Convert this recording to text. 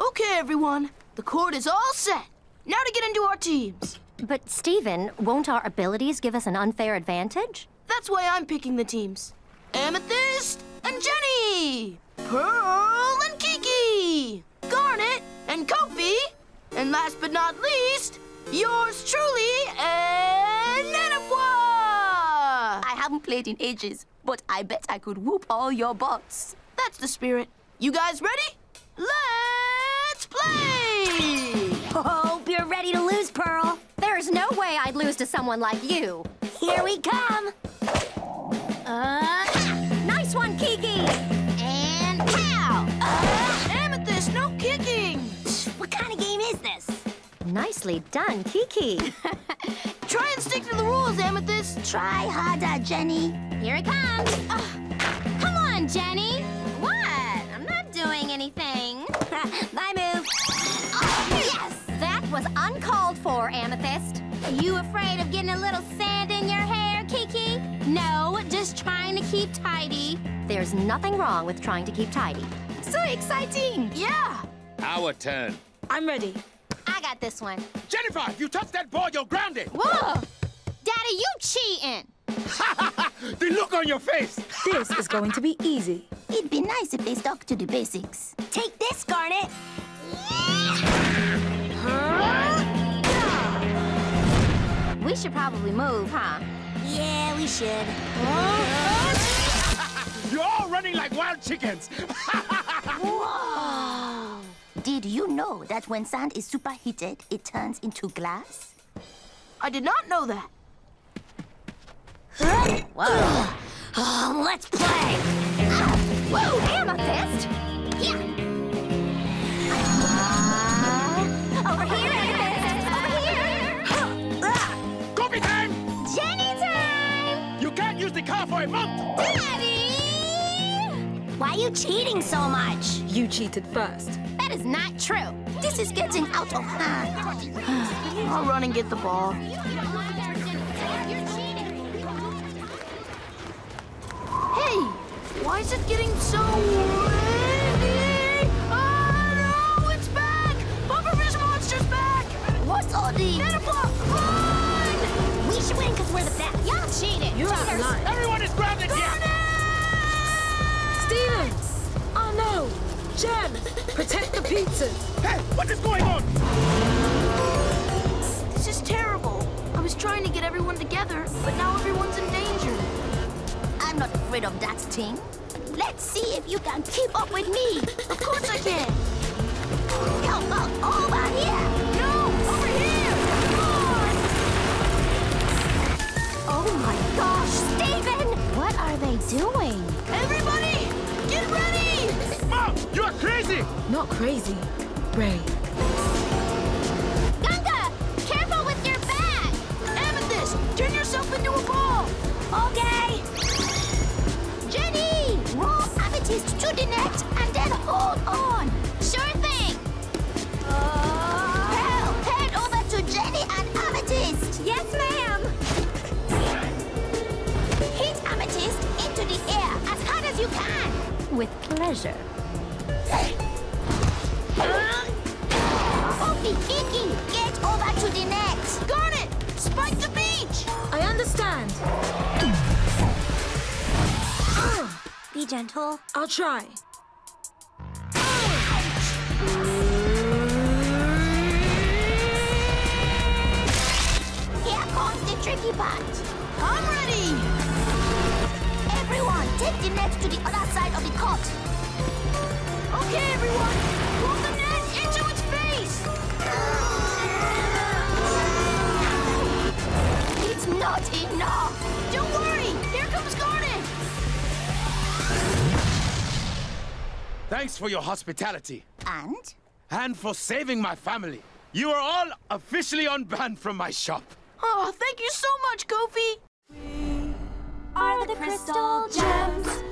Okay, everyone. The court is all set. Now to get into our teams. But, Steven, won't our abilities give us an unfair advantage? That's why I'm picking the teams. Amethyst and Jenny! Pearl and Kiki! Garnet and Kofi! And last but not least, yours truly, and I haven't played in ages, but I bet I could whoop all your butts. That's the spirit. You guys ready? Let's play! Hope you're ready to lose, Pearl. There's no way I'd lose to someone like you. Here we come. Uh, nice one, Kiki. And pow! Uh, Amethyst, no kicking! What kind of game is this? Nicely done, Kiki. Try and stick to the rules, Amethyst. Try harder, Jenny. Here it comes. Uh, uncalled for, Amethyst. Are You afraid of getting a little sand in your hair, Kiki? No, just trying to keep tidy. There's nothing wrong with trying to keep tidy. So exciting! Yeah! Our turn. I'm ready. I got this one. Jennifer, if you touch that ball, you're grounded. Whoa! Daddy, you cheating! Ha ha ha! The look on your face. This is going to be easy. It'd be nice if they stuck to the basics. Take this, Garnet! We should probably move, huh? Yeah, we should. You're all running like wild chickens. Whoa! Did you know that when sand is superheated, it turns into glass? I did not know that. Whoa! Oh, let's play! Whoa, you cheating so much? You cheated first. That is not true. This is getting out of hand. I'll run and get the ball. Hey, why is it getting so pizzas! Hey, what is going on? This is terrible. I was trying to get everyone together, but now everyone's in danger. I'm not afraid of that thing. Let's see if you can keep up with me. Of course I can. How about over here? Are. Not crazy. Ray. Gunga! Careful with your back! Amethyst, turn yourself into a ball! Okay! Jenny! Roll Amethyst to the net and then hold on! Sure thing! Uh. Pearl, head over to Jenny and Amethyst! Yes, ma'am! Hit Amethyst into the air as hard as you can! With pleasure. Gentle. I'll try. Here comes the tricky part. I'm ready! Everyone, take the net to the other side of the court. Okay, everyone, pull the net into its face! It's not enough. Don't worry, here comes Garnet! Thanks for your hospitality And? and for saving my family. You are all officially unbanned from my shop. Oh, thank you so much, Kofi! are the crystal gems.